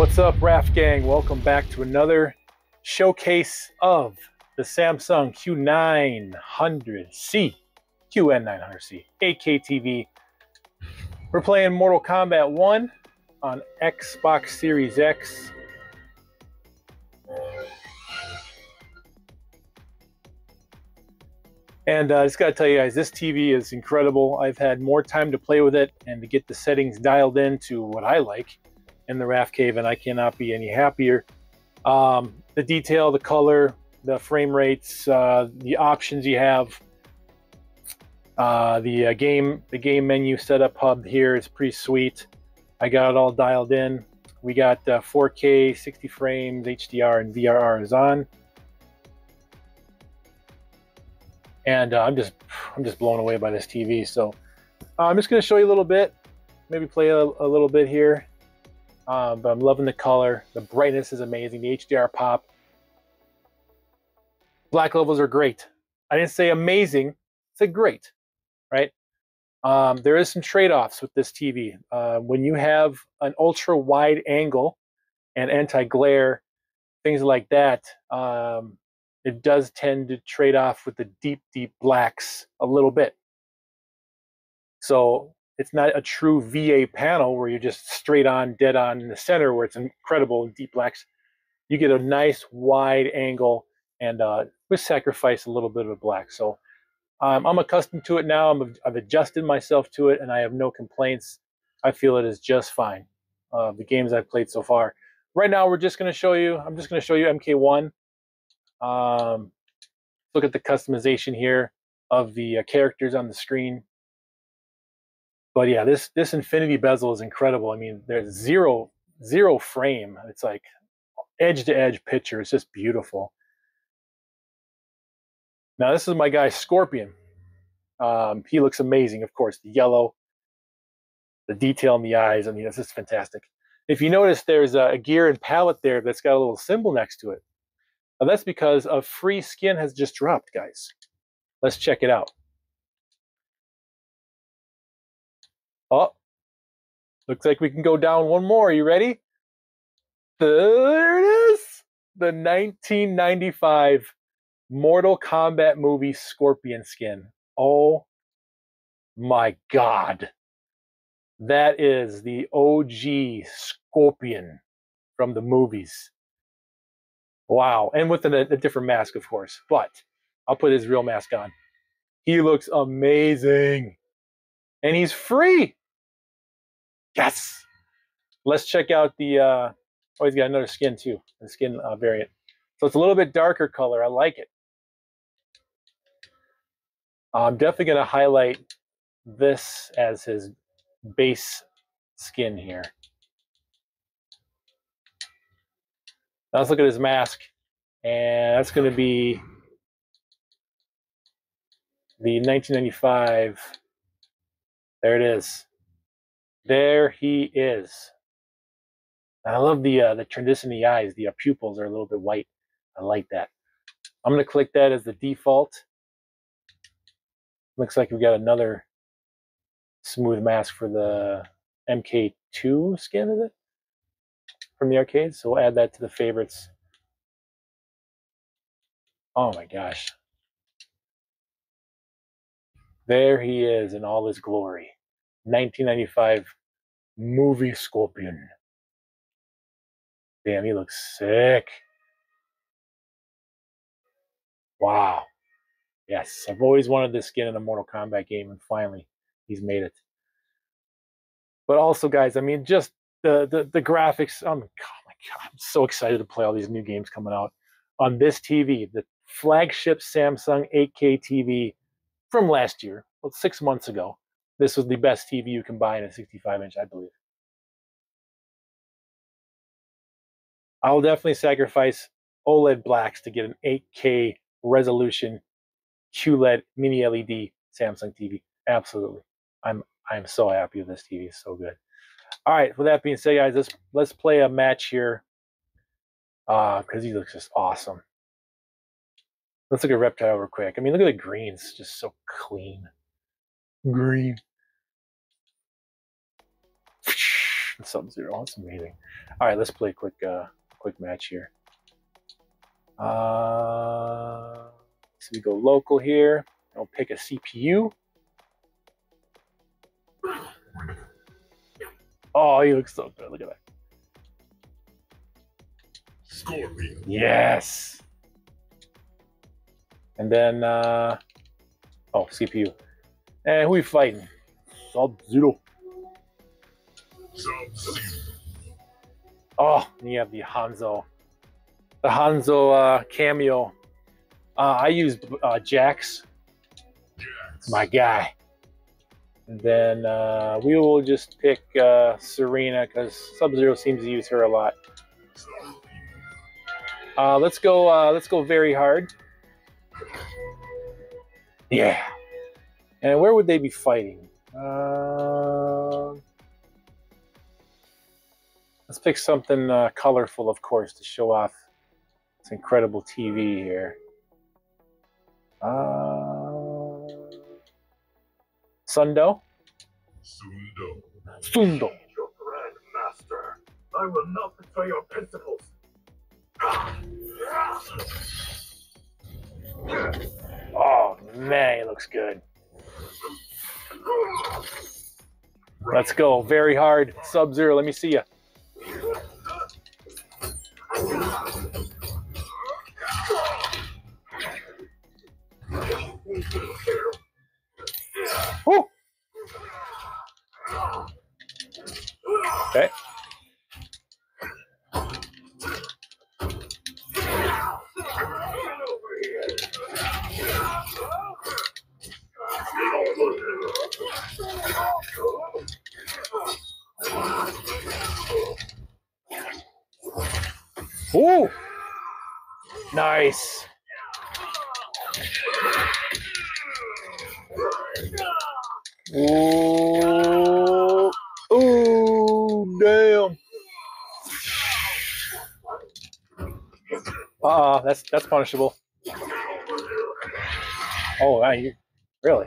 What's up, Raf Gang? Welcome back to another showcase of the Samsung Q900C, QN900C, 8K TV. We're playing Mortal Kombat 1 on Xbox Series X. And uh, I just got to tell you guys, this TV is incredible. I've had more time to play with it and to get the settings dialed in to what I like in the Rafcave, and I cannot be any happier. Um, the detail, the color, the frame rates, uh, the options you have, uh, the uh, game, the game menu setup hub here is pretty sweet. I got it all dialed in. We got 4K, uh, 60 frames, HDR, and VRR is on. and uh, I'm just I'm just blown away by this TV. So uh, I'm just going to show you a little bit, maybe play a, a little bit here. Um, but I'm loving the color. The brightness is amazing. The HDR pop. Black levels are great. I didn't say amazing. I said great, right? Um, there is some trade-offs with this TV. Uh, when you have an ultra wide angle and anti-glare, things like that, um, it does tend to trade off with the deep, deep blacks a little bit. So it's not a true VA panel where you're just straight on, dead on in the center where it's incredible in deep blacks. You get a nice wide angle and uh, we sacrifice a little bit of a black. So um, I'm accustomed to it now. i have adjusted myself to it and I have no complaints. I feel it is just fine. Uh, the games I've played so far. Right now, we're just going to show you, I'm just going to show you MK1. Um, look at the customization here of the uh, characters on the screen. But yeah, this this infinity bezel is incredible. I mean, there's zero zero frame. It's like edge to edge picture. It's just beautiful. Now this is my guy Scorpion. Um, he looks amazing, of course. The yellow, the detail in the eyes. I mean, this is fantastic. If you notice, there's a, gear and palette there that's got a little symbol next to it. And that's because a free skin has just dropped, guys. Let's check it out. Oh, looks like we can go down one more. Are you ready? There it is. The 1995 Mortal Kombat movie Scorpion skin. Oh my God. That is the OG Scorpion from the movies. Wow. And with a, a different mask, of course. But I'll put his real mask on. He looks amazing. And he's free. Yes. Let's check out the. Uh, oh, he's got another skin too, the skin uh, variant. So it's a little bit darker color. I like it. I'm definitely going to highlight this as his base skin here. Now let's look at his mask. And that's going to be the 1995. There it is. There he is. And I love the uh, the transition in the eyes. The uh, pupils are a little bit white. I like that. I'm going to click that as the default. Looks like we've got another smooth mask for the MK2 skin, is it? from the arcade. So we'll add that to the favorites. Oh my gosh. There he is in all his glory. 1995 movie Scorpion. Damn, he looks sick. Wow. Yes, I've always wanted this skin in a Mortal Kombat game, and finally, he's made it. But also, guys, I mean, just the the, the graphics. Oh my god, oh I'm so excited to play all these new games coming out on this TV, the flagship Samsung 8K TV from last year, well, six months ago. This was the best TV you can buy in a 65 inch, I believe. I will definitely sacrifice OLED blacks to get an 8K resolution QLED mini LED Samsung TV. Absolutely. I'm I'm so happy with this TV. It's so good. All right. With that being said, guys, let's let's play a match here. Uh, because he looks just awesome. Let's look at Reptile real quick. I mean, look at the greens, just so clean. Green. Sub Zero. That's amazing. All right, let's play a quick, uh, quick match here. Uh, so we go local here. I'll pick a CPU. Oh, he looks so good. Look at that. Scorpion. Yes. And then, uh, oh, CPU. And who we fighting? Sub Zero. Oh, and you have the Hanzo, the Hanzo uh, cameo. Uh, I used uh, Jax, Jax. my guy. And then uh, we will just pick uh, Sareena because Sub Zero seems to use her a lot. Uh, let's go. Uh, let's go very hard. Yeah. And where would they be fighting? Uh, let's pick something uh, colorful, of course, to show off this incredible TV here. Uh, Sundo. Sundo. Sundo. Your grand master. I will not betray your principles. Oh man, he looks good. Let's go. Very hard. Sub Zero. Let me see you. Woo. Okay. Ooh. Nice. Ooh. Ooh, damn. Uh, that's that's punishable. Oh, wow, you really?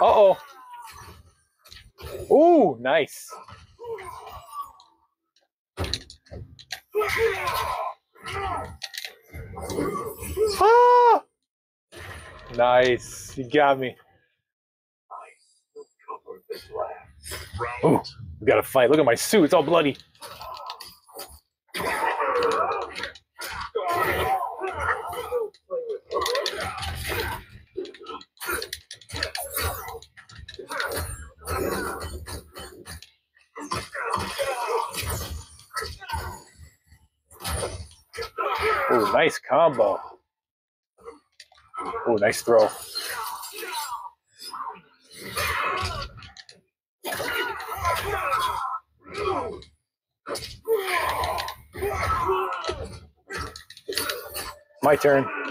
Uh oh. Ooh, nice. Ah! Nice. You got me. Round we gotta fight. Look at my suit. It's all bloody. Ooh, nice combo. Ooh, nice throw. My turn.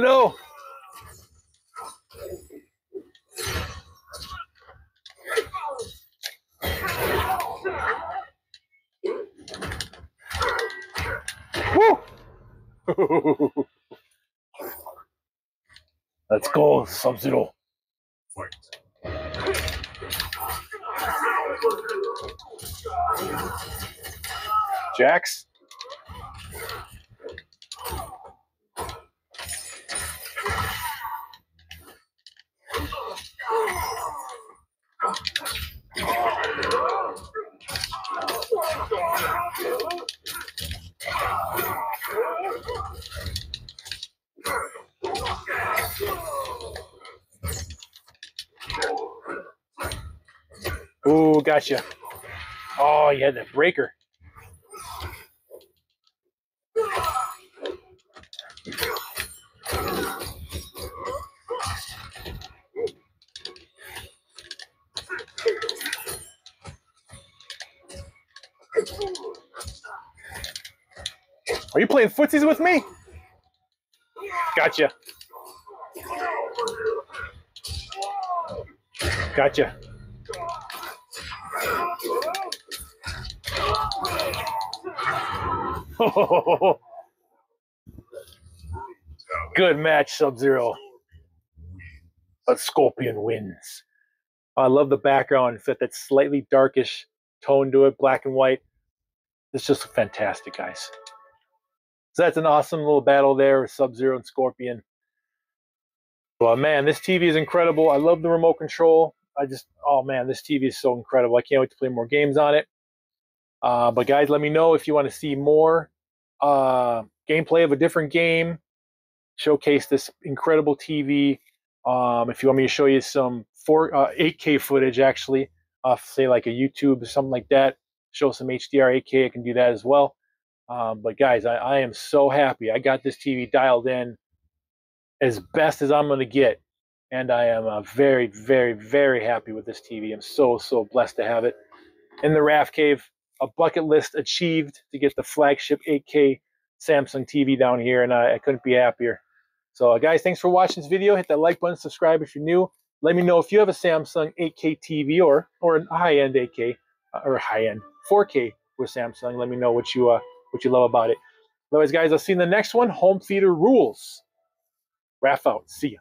No! Woo! Let's go, Sub Zero. fight. Ooh, gotcha. Oh, you had that breaker. Are you playing footsies with me? Gotcha. Gotcha. Good match, Sub Zero. But Scorpion wins. I love the background. It's got that slightly darkish tone to it, black and white. It's just fantastic, guys. So that's an awesome little battle there with Sub Zero and Scorpion. Well, man, this TV is incredible. I love the remote control. I just, oh man, this TV is so incredible. I can't wait to play more games on it. Uh, but guys, let me know if you want to see more uh, gameplay of a different game. Showcase this incredible TV. Um, if you want me to show you some four, uh, 8K footage, actually, uh, say like a YouTube or something like that, show some HDR 8K, I can do that as well. Um, but guys, I, I am so happy. I got this TV dialed in as best as I'm going to get. And I am uh, very, very, very happy with this TV. I'm so, so blessed to have it. In the Rafcave, a bucket list achieved to get the flagship 8K Samsung TV down here, and I, I couldn't be happier. So, uh, guys, thanks for watching this video. Hit that like button, subscribe if you're new. Let me know if you have a Samsung 8K TV or or a high-end 8K uh, or high-end 4K with Samsung. Let me know what you uh, what you love about it. Otherwise, guys, I'll see you in the next one. Home theater rules. Raf out. See ya.